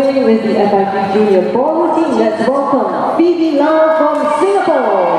Continuing with the FIP Junior Ball team, let's welcome Phoebe Lau from Singapore.